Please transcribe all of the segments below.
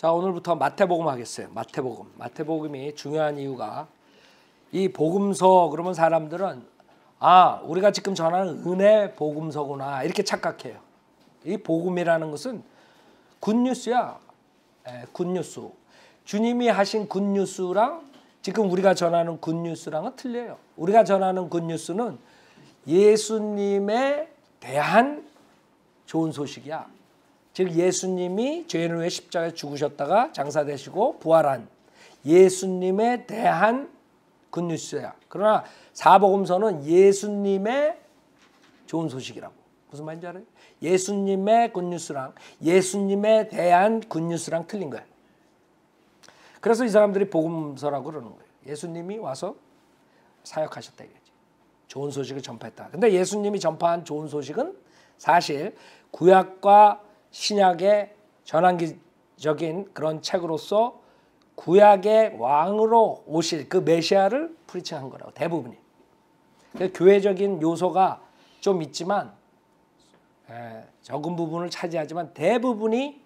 자 오늘부터 마태복음 하겠어요. 마태복음. 마태복음이 중요한 이유가 이 복음서 그러면 사람들은 아 우리가 지금 전하는 은혜 복음서구나 이렇게 착각해요. 이 복음이라는 것은 굿뉴스야. 에, 굿뉴스. 주님이 하신 굿뉴스랑 지금 우리가 전하는 굿뉴스랑은 틀려요. 우리가 전하는 굿뉴스는 예수님에 대한 좋은 소식이야. 즉 예수님이 죄인을 위해 십자가에 죽으셨다가 장사되시고 부활한 예수님에 대한 굿뉴스야. 그러나 사복음서는 예수님의 좋은 소식이라고. 무슨 말인지 알아요? 예수님의 굿뉴스랑 예수님에 대한 굿뉴스랑 틀린 거야. 그래서 이 사람들이 복음서라고 그러는 거예요. 예수님이 와서 사역하셨다 이거지. 좋은 소식을 전파했다. 근데 예수님이 전파한 좋은 소식은 사실 구약과 신약의 전환기적인 그런 책으로서 구약의 왕으로 오실 그 메시아를 프리칭한 거라고 대부분이. 교회적인 요소가 좀 있지만 에, 적은 부분을 차지하지만 대부분이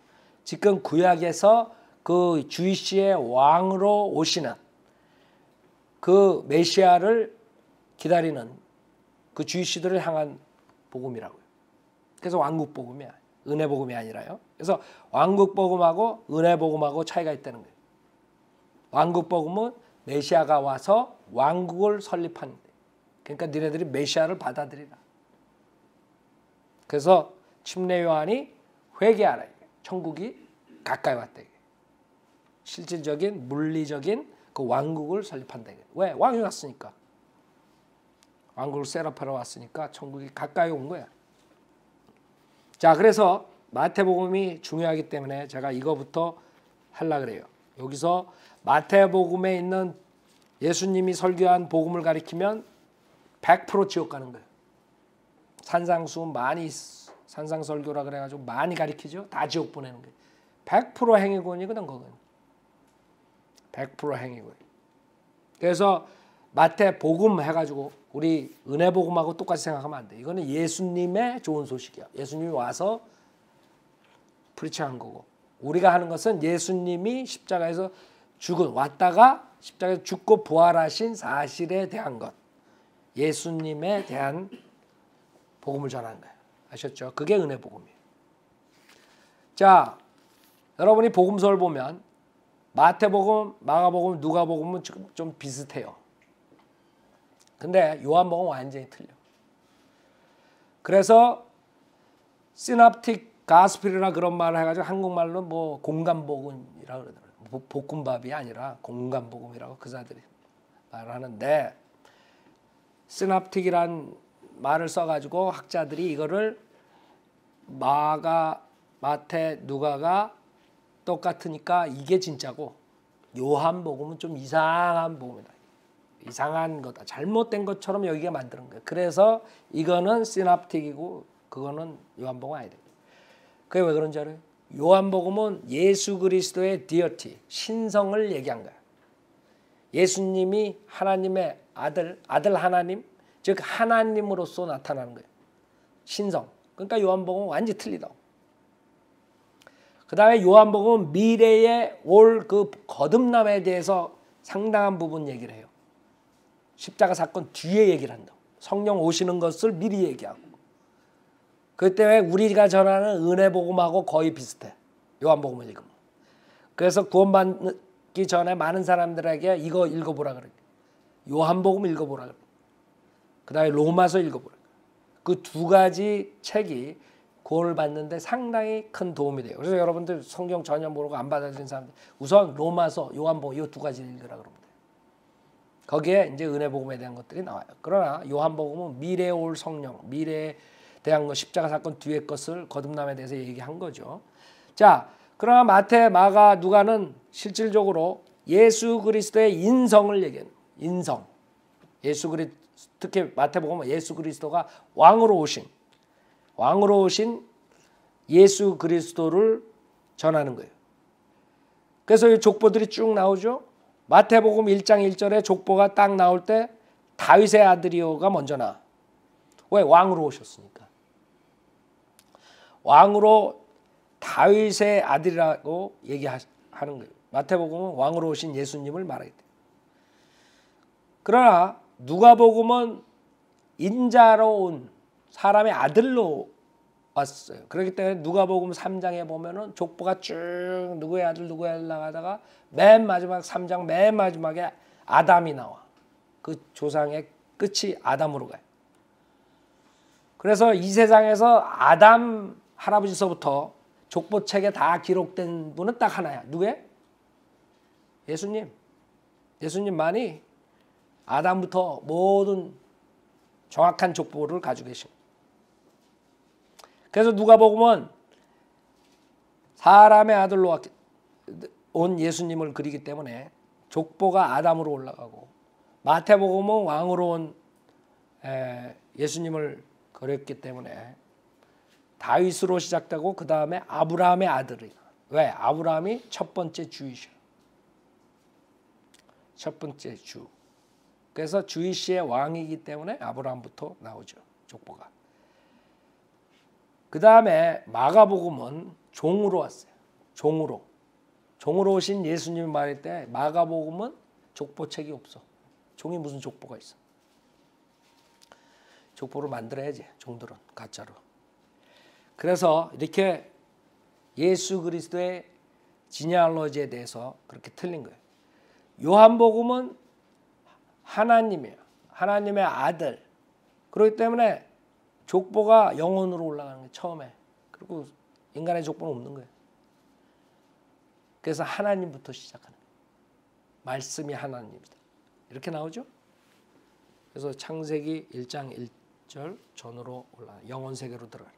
지금 구약에서 그 주이시의 왕으로 오시는 그 메시아를 기다리는 그 주이시들을 향한 복음이라고요. 그래서 왕국 복음이야. 은혜 복음이 아니라요. 그래서 왕국 복음하고 은혜 복음하고 차이가 있다는 거예요. 왕국 복음은 메시아가 와서 왕국을 설립하는 그러니까 니네들이 메시아를 받아들이라. 그래서 침례 요한이 회개하라. 천국이 가까이 왔다. 실질적인 물리적인 그 왕국을 설립한다. 왜? 왕이 왔으니까. 왕국을 세라파로 왔으니까 천국이 가까이 온 거야. 자, 그래서 마태복음이 중요하기 때문에 제가 이거부터 할라 그래요. 여기서 마태복음에 있는 예수님이 설교한 복음을 가리키면 100% 지옥 가는 거예요. 산상수 많이 산상설교라 그래가지고 많이 가리키죠. 다 지옥 보내는 거예요. 100% 행위권이거든 그건. 100% 행위권. 그래서 마태 복음 해가지고 우리 은혜 복음하고 똑같이 생각하면 안 돼. 이거는 예수님의 좋은 소식이야. 예수님이 와서 프리치한 거고 우리가 하는 것은 예수님이 십자가에서 죽은 왔다가 십자가에 죽고 부활하신 사실에 대한 것. 예수님에 대한 복음을 전하는 거예요. 아셨죠? 그게 은혜 복음이에요. 자, 여러분이 복음서를 보면 마태복음, 마가복음, 누가복음은 좀 비슷해요. 근데 요한복음 완전히 틀려. 그래서 시납틱 가스필이나 그런 말을 해가지고 한국말로 뭐 공감복음이라 그러더라고요. 볶음밥이 아니라 공감복음이라고 그사들이 말하는데 시납틱이란 말을 써가지고 학자들이 이거를 마가, 마태, 누가가 똑같으니까 이게 진짜고 요한복음은 좀 이상한 복음이다. 이상한 거다. 잘못된 것처럼 여기가 만드는 거예요. 그래서 이거는 시납틱이고 그거는 요한복음 아니다. 그게 왜 그런지 알아요? 요한복음은 예수 그리스도의 디어티, 신성을 얘기한 거야. 예수님이 하나님의 아들, 아들 하나님, 즉 하나님으로서 나타나는 거예요. 신성. 그러니까 요한복음은 완전히 틀리다고. 그 다음에 요한복음은 미래에 올그 거듭남에 대해서 상당한 부분 얘기를 해요. 십자가 사건 뒤에 얘기를 한다. 성령 오시는 것을 미리 얘기하고. 그 때문에 우리가 전하는 은혜 복음하고 거의 비슷해. 요한복음을 읽으면. 그래서 구원받기 전에 많은 사람들에게 이거 읽어보라 그래. 요한복음 읽어보라 그래. 그 다음에 로마서 읽어보라. 그 두 가지 책이 구원을 받는데 상당히 큰 도움이 돼요. 그래서 여러분들 성경 전혀 모르고 안 받아들인 사람들 우선 로마서, 요한복음 이 두 가지 읽으라 돼요. 거기에 이제 은혜 복음에 대한 것들이 나와요. 그러나 요한복음은 미래에 올 성령, 미래에 대한 것 십자가 사건 뒤의 것을 거듭남에 대해서 얘기한 거죠. 자, 그러나 마태, 마가, 누가는 실질적으로 예수 그리스도의 인성을 얘기해요. 인성. 예수 그리 특히 마태복음은 예수 그리스도가 왕으로 오신 왕으로 오신 예수 그리스도를 전하는 거예요. 그래서 이 족보들이 쭉 나오죠. 마태복음 1장 1절에 족보가 딱 나올 때 다윗의 아들이요가 먼저 나. 왜 왕으로 오셨으니까. 왕으로 다윗의 아들이라고 얘기하는 하는 거예요. 마태복음은 왕으로 오신 예수님을 말하기 때문에. 그러나 누가복음은 인자로 온 사람의 아들로 왔어요. 그렇기 때문에 누가복음 3장에 보면은 족보가 쭉 누구의 아들 누구의 아들 나가다가 맨 마지막 3장 맨 마지막에 아담이 나와. 그 조상의 끝이 아담으로 가요. 그래서 이 세상에서 아담 할아버지서부터 족보책에 다 기록된 분은 딱 하나야. 누구예? 예수님. 예수님만이 아담부터 모든 정확한 족보를 가지고 계신 그래서 누가 보면 사람의 아들로 온 예수님을 그리기 때문에 족보가 아담으로 올라가고 마태복음은 왕으로 온 예수님을 그렸기 때문에 다윗으로 시작되고 그 다음에 아브라함의 아들이 왜? 아브라함이 첫 번째 주이셔. 첫 번째 주. 그래서 주이시의 왕이기 때문에 아브라함부터 나오죠 족보가 그 다음에 마가복음은 종으로 왔어요 종으로 종으로 오신 예수님 말할 때 마가복음은 족보책이 없어 종이 무슨 족보가 있어 족보를 만들어야지 종들은 가짜로. 그래서 이렇게 예수 그리스도의 지니알로지에 대해서 그렇게 틀린 거예요. 요한복음은 하나님이에요. 하나님의 아들. 그렇기 때문에 족보가 영혼으로 올라가는 거예요. 처음에. 그리고 인간의 족보는 없는 거예요. 그래서 하나님부터 시작하는. 말씀이 하나님이다. 이렇게 나오죠? 그래서 창세기 1장 1절 전으로 올라 영원 세계로 들어가.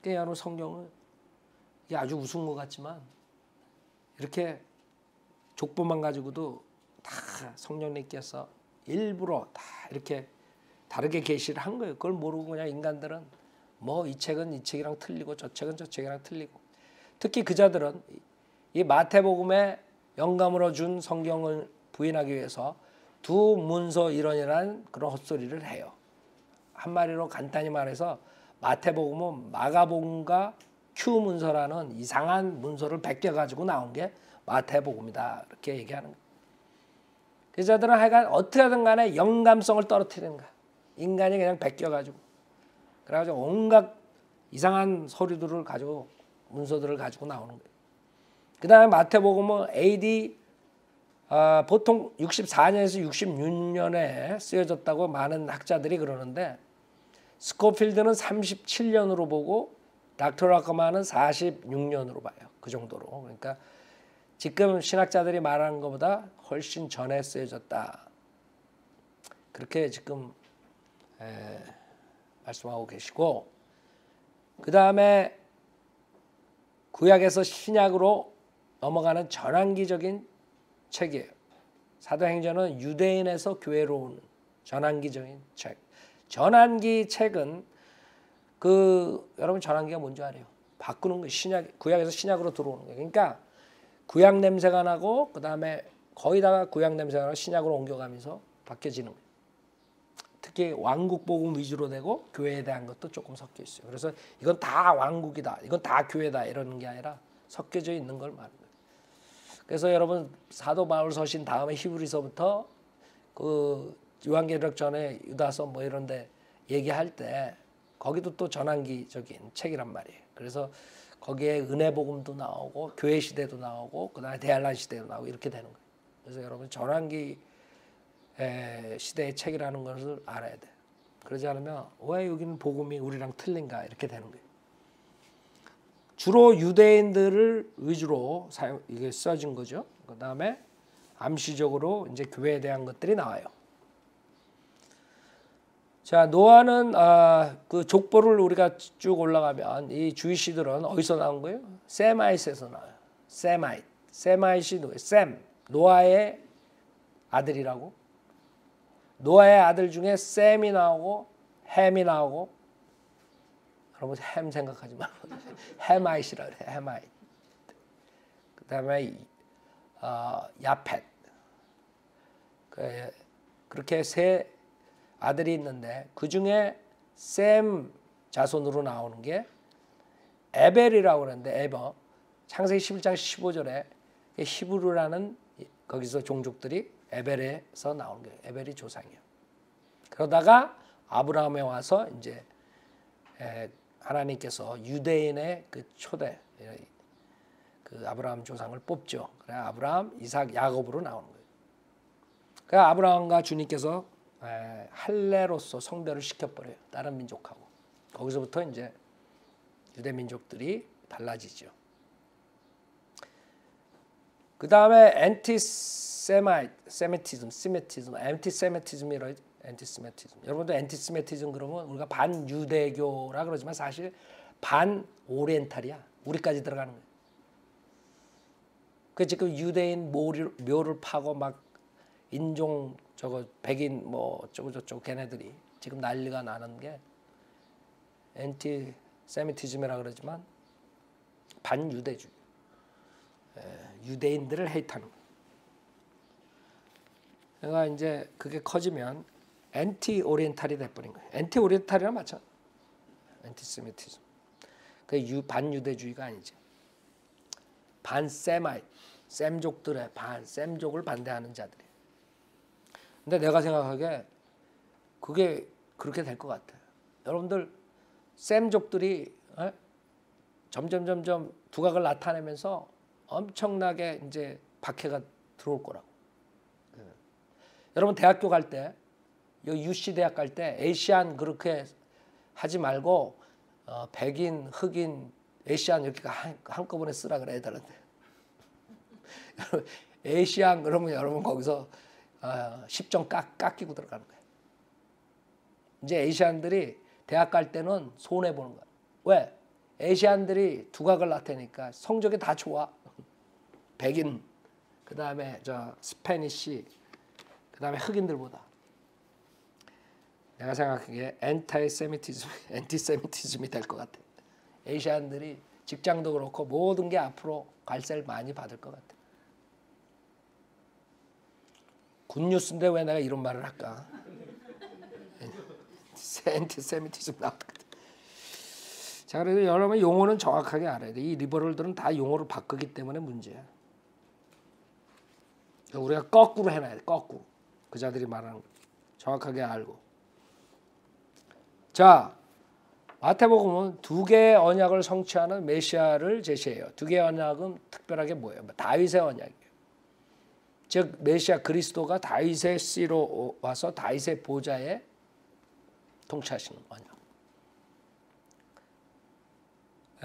그러니까 여러분 성경은 이게 아주 우스운 것 같지만 이렇게 족보만 가지고도 다 성령님께서 일부러 다 이렇게 다르게 계시를 한 거예요. 그걸 모르고 그냥 인간들은 뭐 이 책은 이 책이랑 틀리고 저 책은 저 책이랑 틀리고 특히 그자들은 이 마태복음에 영감으로 준 성경을 부인하기 위해서 두 문서 이론이라는 그런 헛소리를 해요. 한마리로 간단히 말해서 마태복음은 마가복음과 큐 문서라는 이상한 문서를 베껴 가지고 나온 게 마태복음이다 이렇게 얘기하는 거예요. 그자들은 하여간 어떻게든 간에 영감성을 떨어뜨리는 거야. 인간이 그냥 베껴 가지고 그래가지고 온갖 이상한 서류들을 가지고 문서들을 가지고 나오는 거예요. 그 다음에 마태복음은 AD 어, 보통 64년에서 66년에 쓰여졌다고 많은 학자들이 그러는데 스코필드는 37년으로 보고 닥터 라커만은 46년으로 봐요. 그 정도로. 그러니까 지금 신학자들이 말하는 것보다 훨씬 전에 쓰여졌다. 그렇게 지금 에, 말씀하고 계시고 그 다음에 구약에서 신약으로 넘어가는 전환기적인 책이에요. 사도행전은 유대인에서 교회로 오는 전환기적인 책. 전환기 책은 그 여러분 전환기가 뭔지 알아요? 바꾸는 거 신약 구약에서 신약으로 들어오는 거예요. 그러니까 구약 냄새가 나고 그 다음에 거의 다 구약 냄새가 나고 신약으로 옮겨가면서 바뀌어지는 거예요. 특히 왕국 복음 위주로 되고 교회에 대한 것도 조금 섞여 있어요. 그래서 이건 다 왕국이다, 이건 다 교회다 이러는 게 아니라 섞여져 있는 걸 거예요. 그래서 여러분 사도 바울 서신 다음에 히브리서부터 그 요한계력 전에 유다서 뭐 이런데 얘기할 때 거기도 또 전환기적인 책이란 말이에요. 그래서 거기에 은혜 복음도 나오고 교회 시대도 나오고 그다음에 대한란 시대도 나오고 이렇게 되는 거예요. 그래서 여러분 전환기 시대의 책이라는 것을 알아야 돼. 그러지 않으면 왜 여기는 복음이 우리랑 틀린가 이렇게 되는 거예요. 주로 유대인들을 위주로 사용 이게 써진 거죠. 그 다음에 암시적으로 이제 교회에 대한 것들이 나와요. 자 노아는 아, 그 족보를 우리가 쭉 올라가면 이 Jewish들은 어디서 나온 거예요? Semites에서 나와요. Semite. Semite이 누구예요? 셈. 노아의 아들이라고. 노아의 아들 중에 셈이 나오고 햄이 나오고 여러분 햄 생각하지 말고 Hamites라 그래. Hamite. 그 다음에 어, 야펫. 그, 그렇게 세 아들이 있는데 그 중에 셈 자손으로 나오는 게 에벨이라고 그러는데 에버 창세기 11장 15절에 히브루라는 거기서 종족들이 에벨에서 나온 거예요. 에벨이 조상이에요. 그러다가 아브라함에 와서 이제 하나님께서 유대인의 그 초대 그 아브라함 조상을 뽑죠. 그래 아브라함, 이삭, 야곱으로 나오는 거예요. 그 아브라함과 주님께서 할례로서 성별을 시켜버려요. 다른 민족하고 거기서부터 이제 유대 민족들이 달라지죠. 그 다음에 anti-Semi, Semitism, Semitism, anti-Semitism이라 anti-Semitism. 여러분도 anti-Semitism 그러면 우리가 반유대교라 그러지만 사실 반oriental이야. 우리까지 들어가는 거예요. 그 지금 유대인 묘를, 묘를 파고 막 인종 저거 백인 뭐 어쩌고 저쩌고 걔네들이 지금 난리가 나는 게 anti-Semitism이라 그러지만 반유대주의. 유대인들을 hate하는 거예요. 그러니까 이제 그게 커지면 anti-oriental이 돼버린 거예요. anti-oriental이랑 마찬 anti-Semitism. 그 반유대주의가 아니지. 반Semi 셈족들의 반 셈족을 반대하는 자들이. 근데 내가 생각하기에 그게 그렇게 될 것 같아. 여러분들 셈족들이 에? 점점 점점 두각을 나타내면서 엄청나게 이제 박해가 들어올 거라고. 네. 여러분 대학교 갈 때, 여기 UC 대학 갈 때 에이시안 그렇게 하지 말고 어, 백인, 흑인, 에이시안 이렇게 한, 한꺼번에 쓰라 그래 애들한테. 에이시안 그러면 여러분 거기서 어, 10점 깎, 깎이고 들어가는 거예요. 이제 에이시안들이 대학 갈 때는 손해 보는 거야. 왜? Asian들이 두각을 나타내니까 성적이 다 좋아. 백인, 그 다음에 저 Spanish, 그 다음에 흑인들보다. 내가 생각하기에 anti-Semitism, anti-Semitism이 될 것 같아. Asian들이 직장도 그렇고 모든 게 앞으로 괄시를 많이 받을 것 같아. good news인데 왜 내가 이런 말을 할까? 엔티세미티즘 나왔다. 자, 그래서 여러분 용어는 정확하게 알아야 돼. 이 리버럴들은 다 용어를 바꾸기 때문에 문제야. 우리가 거꾸로 해놔야 돼. 거꾸로. 그 자들이 말하는 거. 정확하게 알고. 자, 마태복음은 두 개의 언약을 성취하는 메시아를 제시해요. 두 개의 언약은 특별하게 뭐예요? 뭐 다윗의 언약이에요. 즉 메시아 그리스도가 다윗의 씨로 와서 다윗의 보좌에 통치하시는 언약.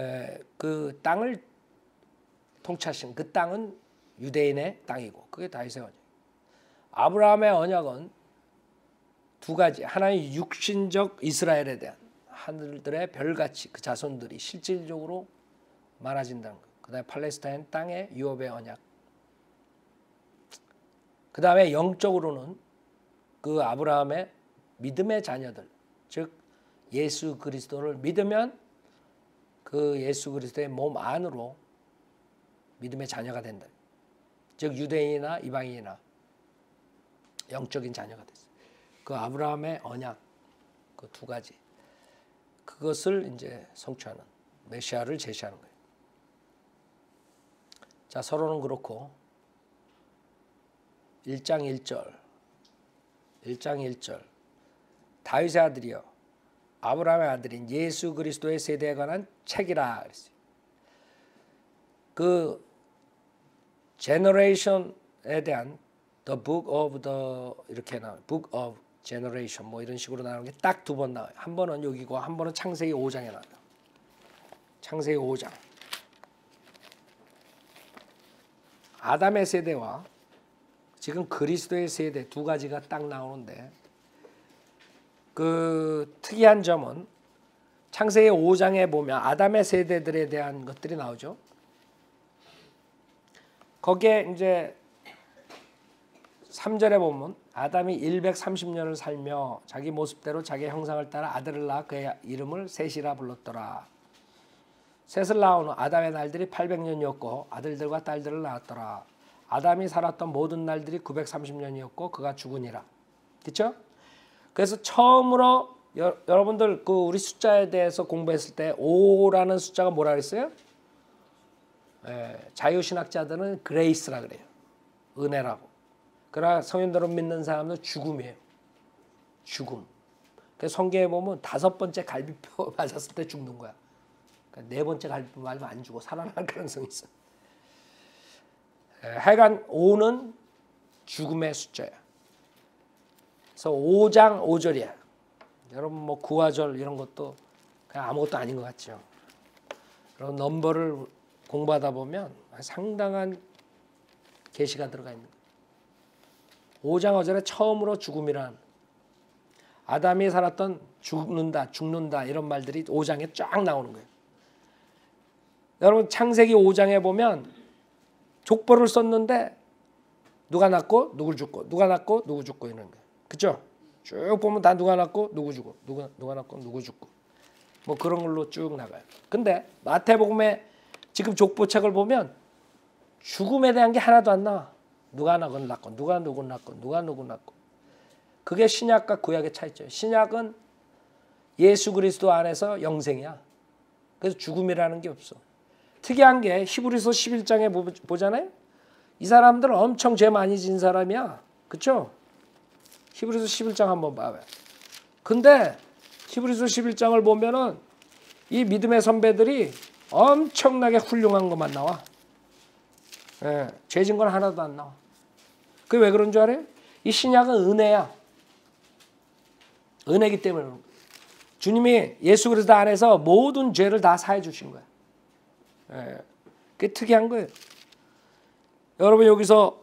에, 그 땅을 통치하시는 그 땅은 유대인의 땅이고 그게 다윗의 언약. 아브라함의 언약은 두 가지. 하나는 육신적 이스라엘에 대한 하늘들의 별같이 그 자손들이 실질적으로 많아진다는 것. 그다음에 팔레스타인 땅의 유업의 언약. 그다음에 영적으로는 그 아브라함의 믿음의 자녀들, 즉 예수 그리스도를 믿으면 그 예수 그리스도의 몸 안으로 믿음의 자녀가 된다. 즉 유대인이나 이방인이나 영적인 자녀가 됐어요. 그 아브라함의 언약 그 두 가지 그것을 이제 성취하는 메시아를 제시하는 거예요. 자 서로는 그렇고 1장 1절 1장 1절 다윗의 아들이여 아브라함의 아들인 예수 그리스도의 세대에 관한 책이라 그랬어요. 그 generation에 대한 the book of the 이렇게 나와 book of generation 뭐 이런 식으로 나오는 게 딱 두 번 나와요. 한 번은 여기고 한 번은 창세기 5장에 나와요. 창세기 5장. 아담의 세대와 지금 그리스도의 세대 두 가지가 딱 나오는데 그 특이한 점은 창세기 5장에 보면 아담의 세대들에 대한 것들이 나오죠. 거기에 이제 3절에 보면 아담이 130년을 살며 자기 모습대로 자기 형상을 따라 아들을 낳아 그의 이름을 셋이라 불렀더라. 셋을 낳은 아담의 날들이 800년이었고 아들들과 딸들을 낳았더라. 아담이 살았던 모든 날들이 930년이었고 그가 죽으니라. 그렇죠? 그래서 처음으로 여, 러분들그 우리 숫자에 대해서 공부했을 때 5라는 숫자가 뭐라 그랬어요? 예, 자유신학자들은 그레이스라 그래요. 은혜라고. 그러나 성인들을 믿는 사람은 죽음이에요. 죽음. 그래서 성경에 보면 다섯 번째 갈비뼈 맞았을 때 죽는 거야. 그러니까 네 번째 갈비뼈 맞으면 안 죽어. 살아날 가능성이 있어. 예, 하여간 5는 죽음의 숫자야. 그래서 5장 5절이야. 여러분 뭐 구화절 이런 것도 그냥 아무것도 아닌 것 같죠. 그런 넘버를 공부하다 보면 상당한 계시가 들어가 있는 거예요. 5장 5절에 처음으로 죽음이란 아담이 살았던 죽는다, 죽는다 이런 말들이 5장에 쫙 나오는 거예요. 여러분 창세기 5장에 보면 족보를 썼는데 누가 낳고 누굴 죽고 누가 낳고 누구 죽고 이런 거예요. 그죠? 쭉 보면 다 누가 낳고 누구 죽고 누가 누가 낳고 누구 죽고 뭐 그런 걸로 쭉 나가요. 근데 마태복음에 지금 족보책을 보면 죽음에 대한 게 하나도 안 나와. 누가 누구 낳고 누가 누구 낳고 누가 누구 낳고 그게 신약과 구약의 차이죠. 신약은 예수 그리스도 안에서 영생이야. 그래서 죽음이라는 게 없어. 특이한 게 히브리서 11장에 보잖아요. 이 사람들은 엄청 죄 많이 진 사람이야. 그쵸? 히브리서 11장 한번 봐봐요. 근데 히브리서 11장을 보면은 이 믿음의 선배들이 엄청나게 훌륭한 것만 나와. 예, 죄진 건 하나도 안 나와. 그게 왜 그런 줄 알아요? 이 신약은 은혜야. 은혜기 때문에 주님이 예수 그리스도 안에서 모든 죄를 다 사해 주신 거야. 예, 그게 특이한 거예요. 여러분 여기서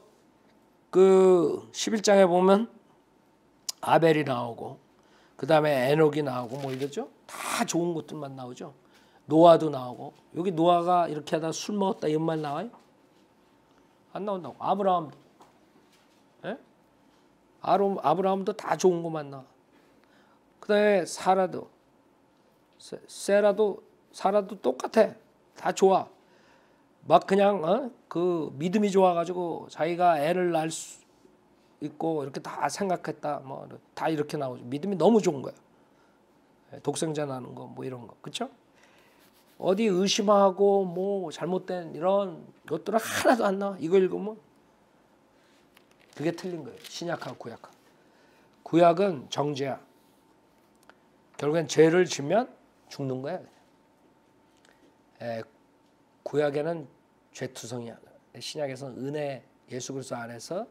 그 11장에 보면 아벨이 나오고 그 다음에 에녹이 나오고 뭐 이러죠. 다 좋은 것들만 나오죠. 노아도 나오고 여기 노아가 이렇게 하다 술 먹었다 이런 말 나와요? 안 나온다고. 아브라함도. 예? 아름, 아브라함도 다 좋은 것만 나와. 그 다음에 사라도. 세라도 사라도 똑같아. 다 좋아. 막 그냥 어? 그 믿음이 좋아가지고 자기가 애를 낳을 수 있고 이렇게 다 생각했다. 뭐 다 이렇게 나오죠. 믿음이 너무 좋은 거야. 예, 독생자 나는 거 뭐 이런 거 그렇죠? 어디 의심하고 뭐 잘못된 이런 것들은 하나도 안 나와. 이거 읽으면 그게 틀린 거예요. 신약하고 구약하고. 구약은 정죄야. 결국엔 죄를 지면 죽는 거야. 에, 구약에는 죄투성이야. 신약에서는 은혜 예수 그리스도 안에서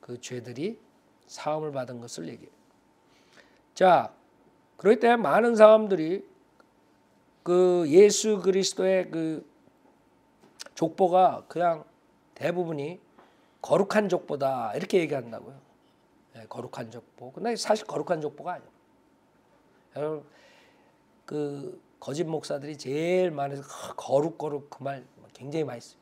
그 죄들이 사함을 받은 것을 얘기해. 자, 그럴 때 많은 사람들이 그 예수 그리스도의 그 족보가 그냥 대부분이 거룩한 족보다 이렇게 얘기한다고요. 네, 거룩한 족보. 근데 사실 거룩한 족보가 아니에요. 여러분 그 거짓 목사들이 제일 많이 거룩 거룩 그 말 굉장히 많이 써요.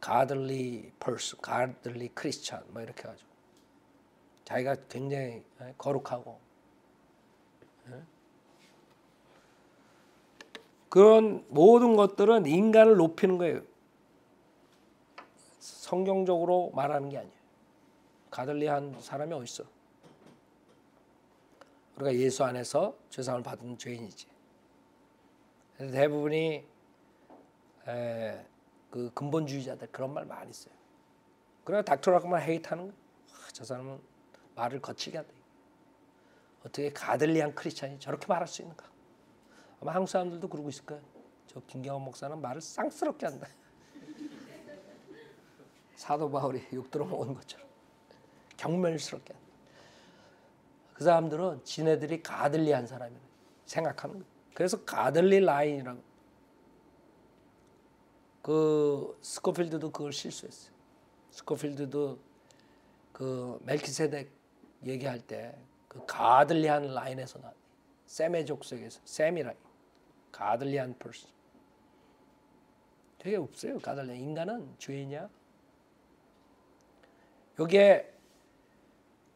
가들리 펄스, 가들리 크리스찬 뭐 이렇게 가지고 자기가 굉장히 거룩하고 그런 모든 것들은 인간을 높이는 거예요. 성경적으로 말하는 게 아니에요. 가들리한 사람이 어디 있어? 우리가 예수 안에서 죄상을 받은 죄인이지. 대부분이 에, 그 근본주의자들 그런 말 많이 써요. 그래 닥터라고만 헤이트하는 거. 아, 저 사람은 말을 거칠게 한다. 어떻게 가들리한 크리스찬이 저렇게 말할 수 있는가? 아마 한국 사람들도 그러고 있을 거예요. 저 김경원 목사는 말을 쌍스럽게 한다. 사도 바울이 욕 들어먹은 것처럼 경멸스럽게 한다. 그 사람들은 지네들이 가들리한 사람이라 생각하는 거예요. 그래서 가들리 라인이라고 그 스코필드도 그걸 실수했어요. 스코필드도 그 멜키세덱 얘기할 때 그 가들리한 라인에서 나 셈의 족속에서 셈이라 가들리한 퍼슨 되게 없어요. 가들리 인간은 죄인이야. 여기에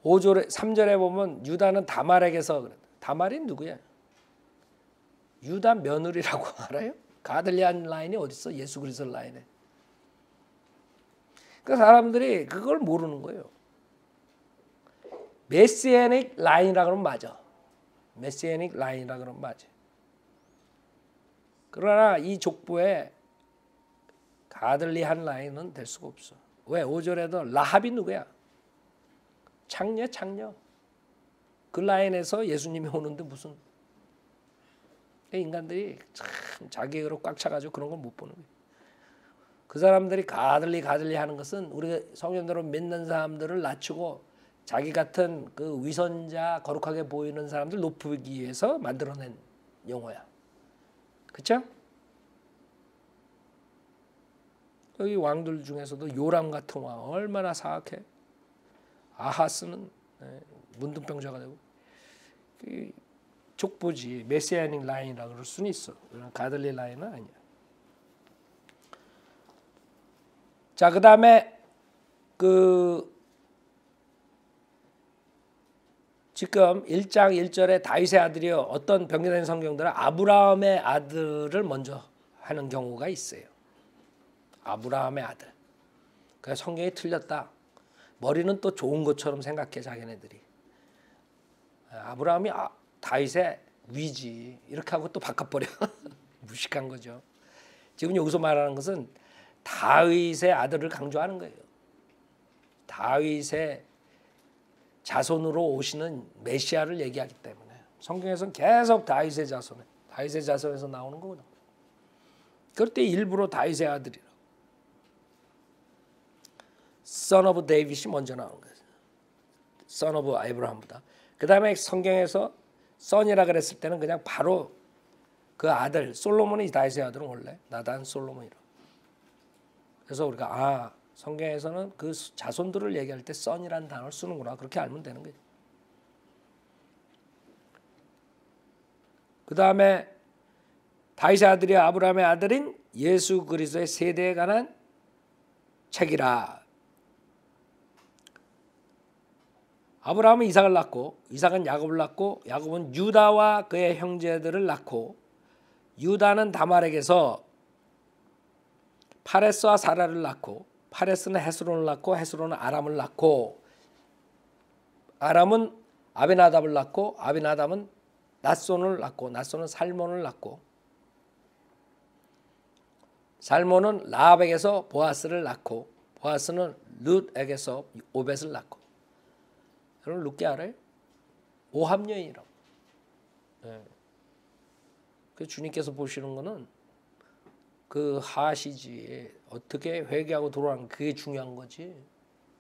5절에 3절에 보면 유다는 다말에게서. 다말이 누구야? 유다 며느리라고 알아요? 가들리안 라인이 어디 있어? 예수 그리스도 라인에. 그 사람들이 그걸 모르는 거예요. 메시아닉 라인이라 그러면 맞아. 메시아닉 라인이라 그러면 맞아. 그러나 이 족보에 가들리한 라인은 될 수가 없어. 왜? 5절에도 라합이 누구야? 창녀 창녀. 그 라인에서 예수님이 오는데 무슨 인간들이 참 자기로 꽉 차가지고 그런 걸 못 보는 거예요. 그 사람들이 가들리 가들리 하는 것은 우리 성현대로 믿는 사람들을 낮추고 자기 같은 그 위선자 거룩하게 보이는 사람들 높이기 위해서 만들어낸 용어야. 그렇죠? 여기 왕들 중에서도 요람 같은 왕 얼마나 사악해. 아하스는 네, 문둥병자가 되고 족보지 메시아닉 라인이라 그럴 수는 있어. 가들리 라인은 아니야. 자, 그 다음에 그 지금 1장 1절에 다윗의 아들이요. 어떤 병기된 성경들은 아브라함의 아들을 먼저 하는 경우가 있어요. 아브라함의 아들. 그 성경이 틀렸다. 머리는 또 좋은 것처럼 생각해 자기네들이. 아브라함이 아, 다윗의 위지 이렇게 하고 또 바꿔버려. 무식한 거죠. 지금 여기서 말하는 것은 다윗의 아들을 강조하는 거예요. 다윗의 자손으로 오시는 메시아를 얘기하기 때문에 성경에서는 계속 다윗의 자손에 다윗의 자손에서 나오는 거거든. 그럴 때 일부러 다윗의 아들이라. Son of David이 먼저 나온 거예요. Son of Abraham보다. 그 다음에 성경에서 son이라 그랬을 때는 그냥 바로 그 아들 솔로몬이 다윗의 아들은 원래 나단 솔로몬이라. 그래서 우리가 아 성경에서는 그 자손들을 얘기할 때 썬이라는 단어를 쓰는구나 그렇게 알면 되는 거예요. 그 다음에 다윗의 아들이 아브라함의 아들인 예수 그리스도의 세대에 관한 책이라. 아브라함은 이삭을 낳고 이삭은 야곱을 낳고 야곱은 유다와 그의 형제들을 낳고 유다는 다말에게서 파레스와 사라를 낳고 파레스는 헤스론을 낳고 헤스론은 아람을 낳고 아람은 아비나답을 낳고 아비나답은 낫손을 낳고 낫손은 살몬을 낳고 살몬은 라합에게서 보아스를 낳고 보아스는 룻에게서 오벳을 낳고 여러분 룻게 알아요? 오합여인이라고 네. 그 주님께서 보시는 거는 그 하시지 어떻게 회개하고 돌아가는 그게 중요한 거지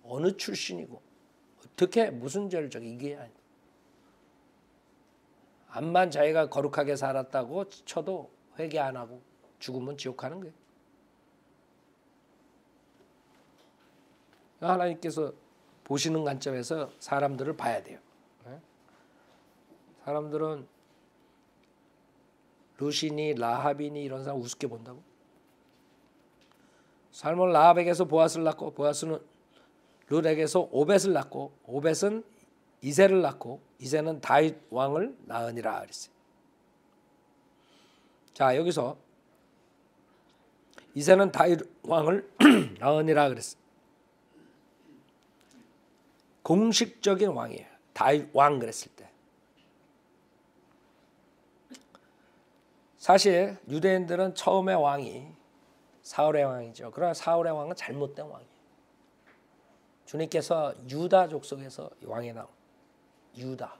어느 출신이고 어떻게 무슨 죄를 저기 이게 아니 암만 자기가 거룩하게 살았다고 쳐도 회개 안 하고 죽으면 지옥 가는 거예요. 하나님께서 보시는 관점에서 사람들을 봐야 돼요. 네? 사람들은 루시니 라하비니 이런 사람 우습게 본다고? 살몬 라합에게서 보아스를 낳고 보아스는 룻에게서 오벳을 낳고 오벳은 이세를 낳고 이세는 다윗 왕을 낳으니라 그랬어요. 자 여기서 이세는 다윗 왕을 낳으니라 그랬어요. 공식적인 왕이에요. 다윗 왕 그랬을 때. 사실 유대인들은 처음에 왕이 사울의 왕이죠. 그러나 사울의 왕은 잘못된 왕이에요. 주님께서 유다 족속에서 왕이 나온 유다.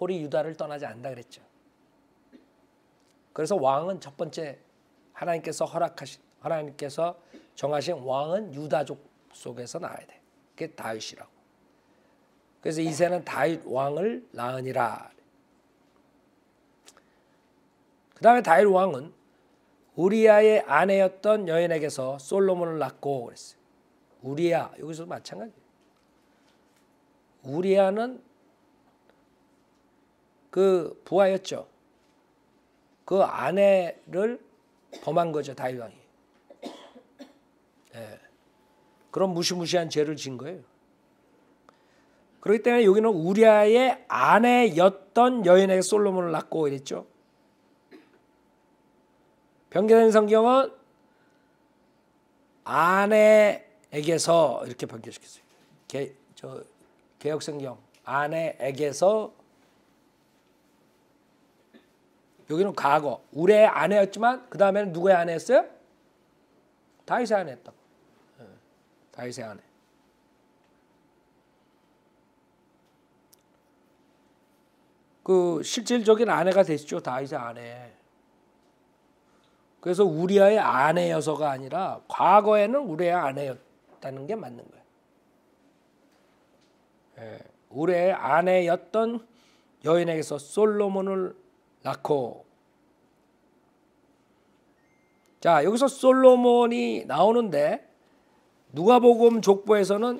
홀이 유다를 떠나지 않다 그랬죠. 그래서 왕은 첫 번째 하나님께서 허락하신 하나님께서 정하신 왕은 유다족 속에서 나와야 돼. 그게 다윗이라고. 그래서 이세는 다윗 왕을 낳으니라. 그 다음에 다윗 왕은 우리아의 아내였던 여인에게서 솔로몬을 낳고 그랬어요. 우리아 여기서 마찬가지예요. 우리아는 그 부하였죠. 그 아내를 범한 거죠 다윗 왕이. 예. 그런 무시무시한 죄를 진 거예요. 그렇기 때문에 여기는 우리아의 아내였던 여인에게 솔로몬을 낳고 이랬죠. 변경된 성경은 아내에게서 이렇게 변경시켰어요. 개, 저 개혁 성경 아내에게서 여기는 과거. 우리의 아내였지만 그 다음에는 누구의 아내였어요? 다윗의 아내였다. 예, 다윗의 아내. 그 실질적인 아내가 되시죠 다윗의 아내. 그래서 우리아의 아내여서가 아니라 과거에는 우리의 아내였다는 게 맞는 거예요. 예, 우리의 아내였던 여인에게서 솔로몬을 낳고 자 여기서 솔로몬이 나오는데 누가복음 족보에서는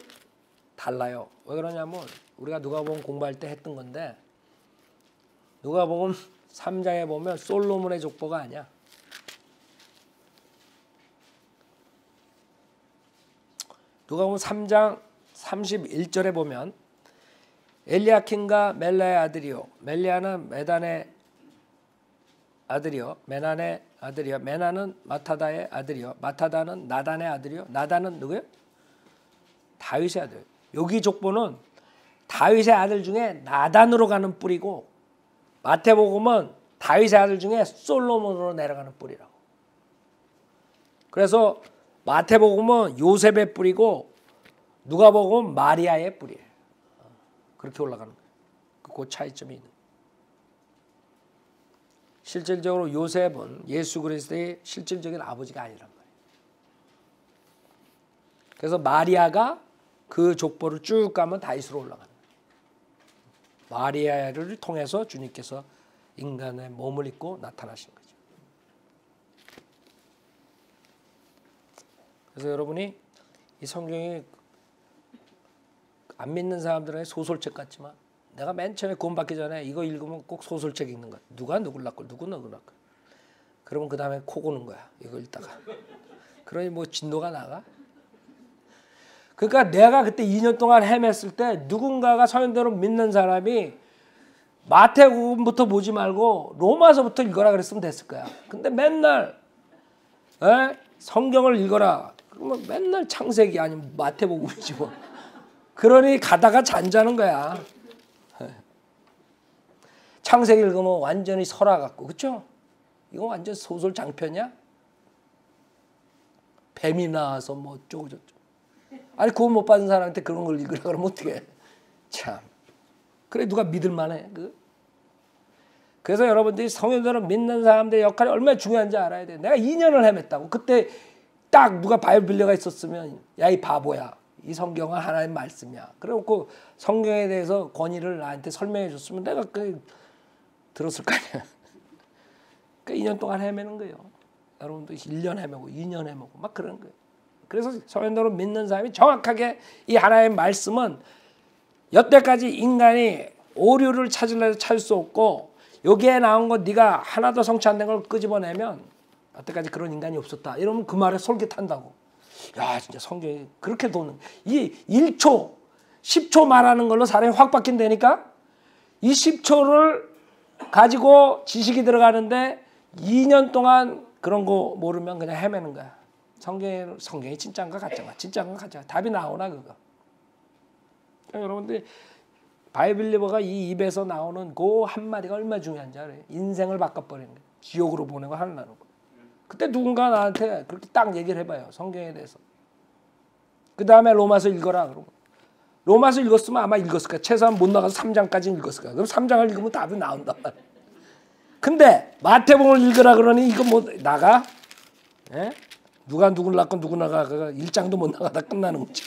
달라요. 왜 그러냐면 우리가 누가복음 공부할 때 했던 건데 누가복음 3장에 보면 솔로몬의 족보가 아니야. 누가복음 3장 31절에 보면 엘리야킨과 멜라의 아들이요 멜리아는 메단의 아들이요 메난의 아들이요 메난은 마타다의 아들이요 마타다는 나단의 아들이요 나단은 누구요? 다윗의 아들. 여기 족보는 다윗의 아들 중에 나단으로 가는 뿌리고 마태복음은 다윗의 아들 중에 솔로몬으로 내려가는 뿌리라고. 그래서 마태복음은 요셉의 뿌리고 누가복음은 마리아의 뿌리예요. 그렇게 올라가는 거예요. 그 차이점이 있는. 실질적으로 요셉은 예수 그리스도의 실질적인 아버지가 아니란 말이에요. 그래서 마리아가 그 족보를 쭉 가면 다윗으로 올라가는 거예요. 마리아를 통해서 주님께서 인간의 몸을 입고 나타나신 거죠. 그래서 여러분이 이 성경이 안 믿는 사람들은 소설책 같지만 내가 맨 처음에 구원 받기 전에 이거 읽으면 꼭 소설책 읽는 거야. 누가 누굴 낳고 누구 누굴 낳고. 그러면 그 다음에 코 고는 거야. 이거 읽다가. 그러니 뭐 진도가 나가? 그러니까 내가 그때 2년 동안 헤맸을 때 누군가가 서현대로 믿는 사람이 마태복음부터 보지 말고 로마서부터 읽어라 그랬으면 됐을 거야. 근데 맨날 에? 성경을 읽어라. 그러면 맨날 창세기 아니면 마태복음이지 뭐. 그러니 가다가 잔자는 거야. 창세기 읽으면 완전히 설화 같고 그렇죠? 이거 완전 소설 장편이야? 뱀이 나와서 뭐 저쩌고. 아니 구원 못 받은 사람한테 그런 걸 읽으라 그러면 어떻게 참. 그래 누가 믿을 만해. 그. 그래서 여러분들이 성현들은 믿는 사람들의 역할이 얼마나 중요한지 알아야 돼. 내가 2년을 헤맸다고. 그때 딱 누가 바이블 빌려가 있었으면 야 이 바보야. 이 성경은 하나님 말씀이야. 그래갖고 성경에 대해서 권위를 나한테 설명해 줬으면 내가 그 들었을 거 아니야. 그 2년 동안 헤매는 거예요. 여러분도 1년 헤매고 2년 헤매고 막 그런 거예요. 그래서 성현도로 믿는 사람이 정확하게 이 하나의 말씀은 여태까지 인간이 오류를 찾으려 찾을 수 없고 여기에 나온 거 네가 하나도 성취 안 된 걸 끄집어내면 여태까지 그런 인간이 없었다. 이러면 그 말에 솔깃한다고. 야 진짜 성경이 그렇게 도는 이 1초 10초 말하는 걸로 사람이 확 바뀐다니까 이 10초를 가지고 지식이 들어가는데 2년 동안 그런 거 모르면 그냥 헤매는 거야. 성경이 성경이 진짜인가 가짜인가 진짜인가 가짜 답이 나오나 그거. 그러니까 여러분들 바이블 리버가 이 입에서 나오는 그 한마디가 얼마나 중요한지 알아요? 인생을 바꿔버리는 거예요. 지옥으로 보내고 하늘나라 그때 누군가 나한테 그렇게 딱 얘기를 해봐요. 성경에 대해서. 그 다음에 로마서 읽어라. 그러고. 로마서 읽었으면 아마 읽었을 거야. 최소한 못 나가서 3장까지 읽었을 거야. 그럼 3장을 읽으면 답이 나온단 말이야. 근데 마태복음을 읽으라 그러니 이거 뭐 나가? 예? 누가 누굴 낳고 누구 나가? 1장도 못 나가다 끝나는 거지.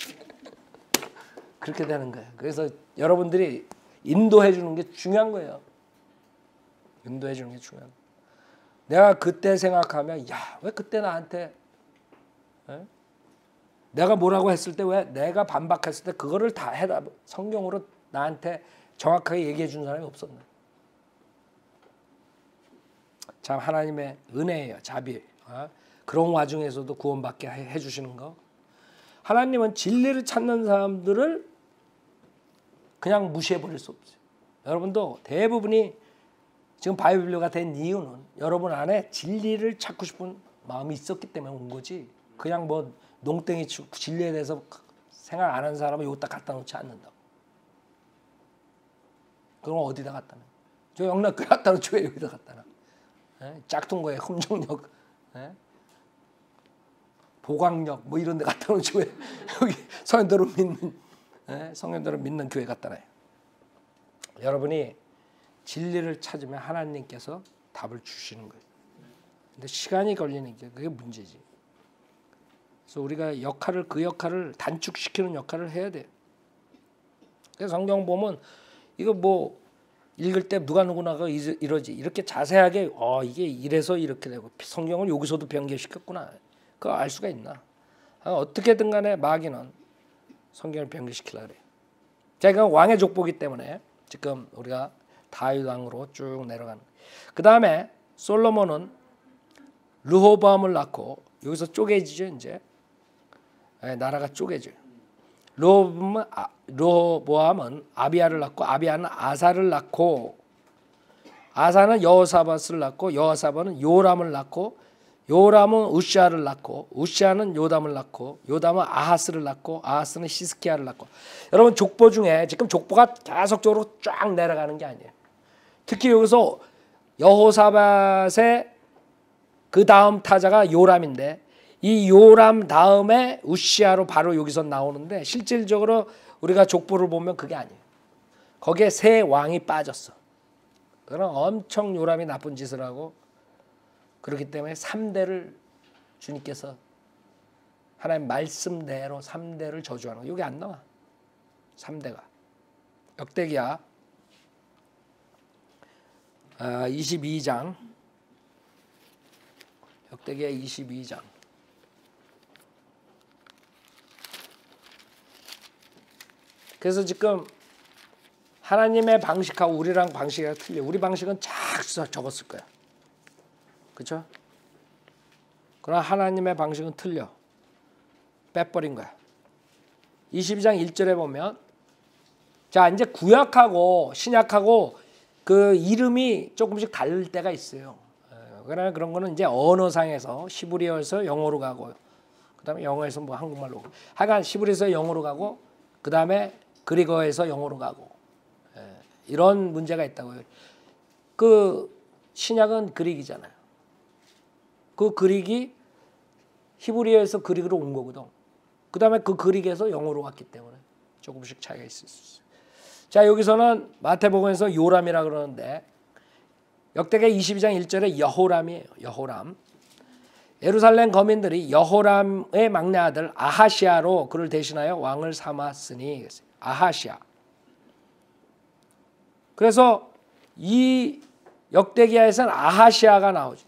그렇게 되는 거예요. 그래서 여러분들이 인도해 주는 게 중요한 거예요. 인도해 주는 게 중요한 거예요. 내가 그때 생각하면 야 왜 그때 나한테 에? 내가 뭐라고 했을 때 왜 내가 반박했을 때 그거를 다 해다 성경으로 나한테 정확하게 얘기해 준 사람이 없었나? 참 하나님의 은혜예요, 자비. 어? 그런 와중에서도 구원받게 해 주시는 거. 하나님은 진리를 찾는 사람들을 그냥 무시해 버릴 수 없어요. 여러분도 대부분이 지금 바이블리가 된 이유는 여러분 안에 진리를 찾고 싶은 마음이 있었기 때문에 온 거지. 그냥 뭐 농땡이 진리에 대해서 생각 안 하는 사람은 여기다 갖다 놓지 않는다고. 그럼 어디다 갖다 놔? 저 영락교회 갖다 놓지 왜 여기다 갖다 놔? 예? 짝퉁거에 흠정역, 예? 보광역 뭐 이런 데 갖다 놓지 왜 여기 성현들을 믿는 예? 성현들을 믿는 교회 갖다 놔요. 여러분이 진리를 찾으면 하나님께서 답을 주시는 거예요. 근데 시간이 걸리는 게 그게 문제지. 그래서 우리가 역할을 그 역할을 단축시키는 역할을 해야 돼요. 그래서 성경 보면 이거 뭐 읽을 때 누가 누구나가 이러지 이렇게 자세하게 어 이게 이래서 이렇게 되고 성경을 여기서도 변개시켰구나 그거 알 수가 있나 아, 어떻게든 간에 마귀는 성경을 변개시키려 그래 제가 왕의 족보기 때문에 지금 우리가 다윗 왕으로 쭉 내려가는 그 다음에 솔로몬은 르호보암을 낳고 여기서 쪼개지죠 이제. 네, 나라가 쪼개져요. 아, 르호보암은 아비아를 낳고 아비아는 아사를 낳고 아사는 여호사밧을 낳고 여호사밧은 요람을 낳고 요람은 우시아를 낳고 우시아는 요담을 낳고 요담은 아하스를 낳고 아하스는 시스키야를 낳고. 여러분 족보 중에 지금 족보가 계속적으로 쫙 내려가는 게 아니에요. 특히 여기서 여호사밧의 그 다음 타자가 요람인데 이 요람 다음에 우시아로 바로 여기서 나오는데 실질적으로 우리가 족보를 보면 그게 아니에요. 거기에 세 왕이 빠졌어. 그럼 엄청 요람이 나쁜 짓을 하고 그렇기 때문에 3대를 주님께서 하나님 말씀대로 3대를 저주하는 거. 여기 안 나와. 3대가. 역대기야 22장 역대기야 22장 그래서 지금 하나님의 방식하고 우리랑 방식이 틀려. 우리 방식은 쫙 적었을 거야. 그렇죠? 그러나 하나님의 방식은 틀려. 빼버린 거야. 22장 1절에 보면 자 이제 구약하고 신약하고 그 이름이 조금씩 다를 때가 있어요. 그러나 그런 거는 이제 언어상에서 시브리어에서 영어로 가고 그다음에 영어에서 뭐 한국말로 하여간 시브리에서 영어로 가고 그다음에 그리거에서 영어로 가고 예, 이런 문제가 있다고요. 그 신약은 그릭이잖아요. 그 그릭이 히브리어에서 그릭으로 온 거거든. 그 다음에 그 그릭에서 영어로 왔기 때문에 조금씩 차이가 있을 수 있어요. 자 여기서는 마태복음에서 요람이라 그러는데 역대기 22장 1절에 여호람이에요. 여호람. 예루살렘 거민들이 여호람의 막내 아들 아하시아로 그를 대신하여 왕을 삼았으니 아하시아. 그래서 이 역대기야에서는 아하시아가 나오죠.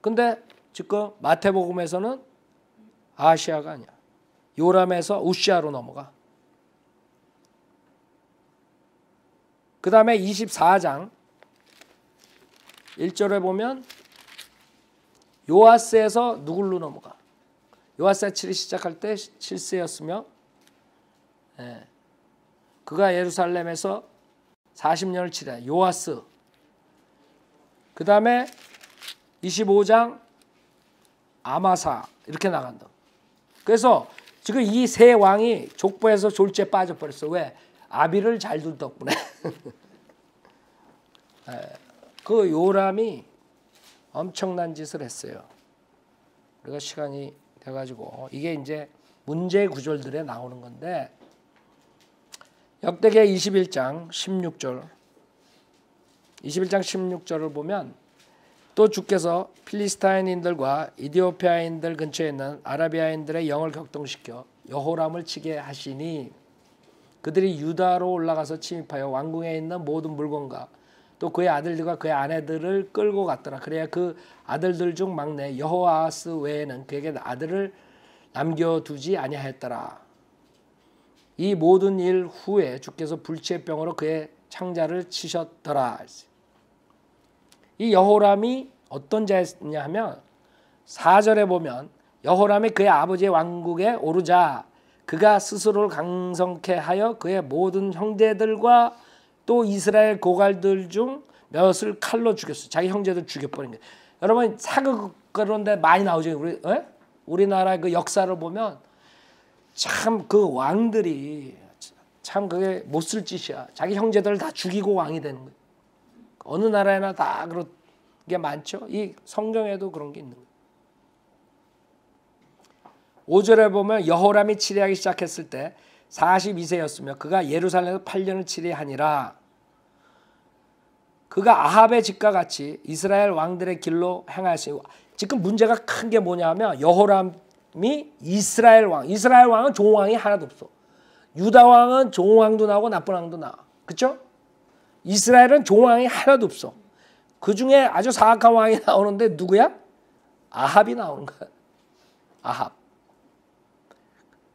근데 지금 마태복음에서는 아하시아가 아니야. 요람에서 우시아로 넘어가. 그 다음에 24장 1절에 보면 요아스에서 누굴로 넘어가? 요아스가 7이 시작할 때 7세였으며 예. 그가 예루살렘에서 40년을 치래. 요아스. 그 다음에 25장 아마사 이렇게 나간다. 그래서 지금 이 세 왕이 족보에서 졸지에 빠져버렸어. 왜? 아비를 잘둘 덕분에. 예. 그 요람이 엄청난 짓을 했어요. 우리가 시간이 돼가지고 이게 이제 문제 구절들에 나오는 건데 역대기 21장 16절 21장 16절을 보면 또 주께서 필리스타인인들과 이디오피아인들 근처에 있는 아라비아인들의 영을 격동시켜 여호람을 치게 하시니 그들이 유다로 올라가서 침입하여 왕궁에 있는 모든 물건과 또 그의 아들들과 그의 아내들을 끌고 갔더라. 그래야 그 아들들 중 막내 여호아스 외에는 그에게 아들을 남겨두지 아니하였더라. 이 모든 일 후에 주께서 불치의 병으로 그의 창자를 치셨더라. 이 여호람이 어떤 자였냐 하면 4절에 보면 여호람이 그의 아버지의 왕국에 오르자 그가 스스로를 강성케 하여 그의 모든 형제들과 또 이스라엘 고갈들 중 몇을 칼로 죽였어. 자기 형제들 죽여버린 거예요. 여러분 사극 그런데 많이 나오죠. 우리 에? 우리나라 그 역사를 보면 참 그 왕들이 참 그게 못 쓸 짓이야. 자기 형제들을 다 죽이고 왕이 되는 거예요. 어느 나라에나 다 그런 게 많죠. 이 성경에도 그런 게 있는 거예요. 5절에 보면 여호람이 치리하기 시작했을 때 42세였으며 그가 예루살렘에서 8년을 치리하니라. 그가 아합의 집과 같이 이스라엘 왕들의 길로 행하시고 지금 문제가 큰 게 뭐냐면 여호람이 이스라엘 왕, 이스라엘 왕은 좋은 왕이 하나도 없어. 유다 왕은 좋은 왕도 나오고 나쁜 왕도 나와. 그렇죠? 이스라엘은 좋은 왕이 하나도 없어. 그 중에 아주 사악한 왕이 나오는데 누구야? 아합이 나오는 거야. 아합.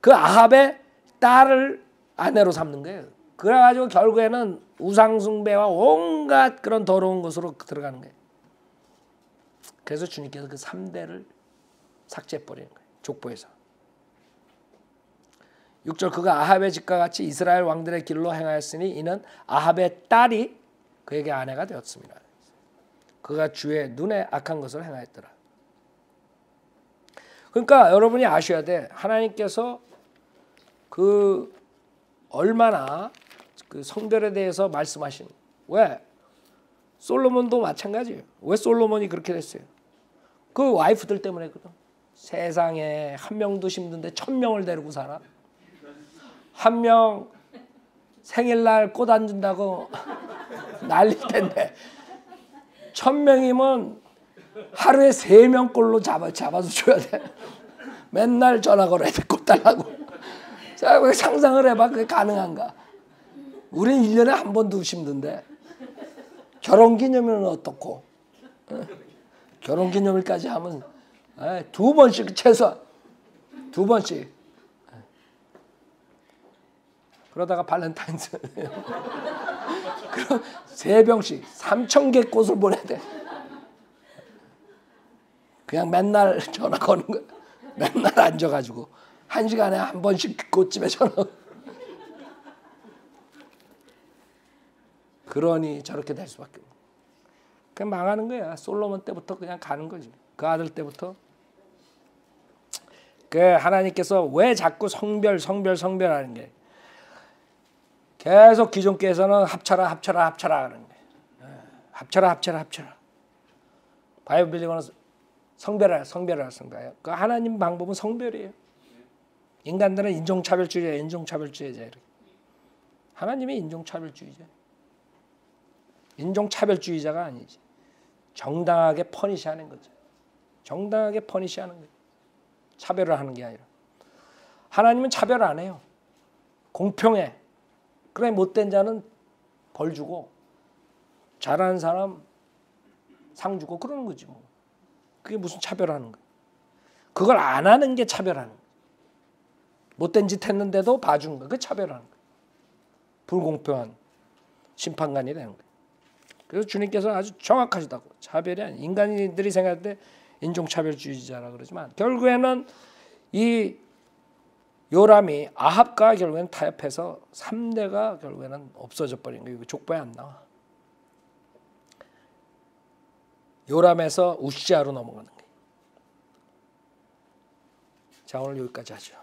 그 아합의 딸을 아내로 삼는 거예요. 그래가지고 결국에는 우상숭배와 온갖 그런 더러운 것으로 들어가는 거예요. 그래서 주님께서 그 3대를 삭제해버리는 거예요. 족보에서. 6절 그가 아합의 집과 같이 이스라엘 왕들의 길로 행하였으니 이는 아합의 딸이 그에게 아내가 되었습니다. 그가 주의 눈에 악한 것을 행하였더라. 그러니까 여러분이 아셔야 돼. 하나님께서 그 얼마나 그 성별에 대해서 말씀하신 왜 솔로몬도 마찬가지예요. 왜 솔로몬이 그렇게 됐어요? 그 와이프들 때문에 그럼 세상에 한 명도 힘든데 천 명을 데리고 살아. 한 명 생일날 꽃 안 준다고 난릴 텐데 천 명이면 하루에 세 명꼴로 잡아 잡아서 줘야 돼. 맨날 전화 걸어야 돼. 꽃 달라고. 자, 상상을 해봐. 그게 가능한가? 우리는 1년에 한 번도 힘든데 결혼 기념일은 어떻고? 결혼 기념일까지 하면 두 번씩 최소한 두 번씩 그러다가 발렌타인스 그럼 세 병씩 3천 개 꽃을 보내야 돼. 그냥 맨날 전화 거는 거 맨날 앉아가지고 한 시간에 한 번씩 꽃집에 전화. 그러니 저렇게 될 수밖에 없어. 그냥 망하는 거야. 솔로몬 때부터 그냥 가는 거지. 그 아들 때부터. 그 하나님께서 왜 자꾸 성별 성별 성별하는 게 계속 기존 교에서는 합쳐라 합쳐라 합쳐라 하는 게 합쳐라 합쳐라 합쳐라. 바이블 빌리고는 성별하라 성별하라 성별. 그 하나님 방법은 성별이에요. 인간들은 인종차별주의자 인종차별주의자 이렇게. 하나님이 인종차별주의자. 인종차별주의자가 아니지. 정당하게 퍼니시하는 거죠. 정당하게 퍼니시하는 거예요. 차별을 하는 게 아니라. 하나님은 차별 안 해요. 공평해. 그래 못된 자는 벌 주고 잘하는 사람 상 주고 그러는 거지 뭐. 그게 무슨 차별하는 거야. 그걸 안 하는 게 차별하는 거야. 못된 짓 했는데도 봐주는 거야. 그게 차별하는 거야. 불공평한 심판관이 되는 거야. 그래서 주님께서 아주 정확하시다고 차별이 아니 인간들이 생각할 때 인종차별주의자라 그러지만 결국에는 이 요람이 아합과 결국에는 타협해서 3대가 결국에는 없어져 버린 거예요. 족보에 안 나와. 요람에서 우시아로 넘어가는 거예요. 자 오늘 여기까지 하죠.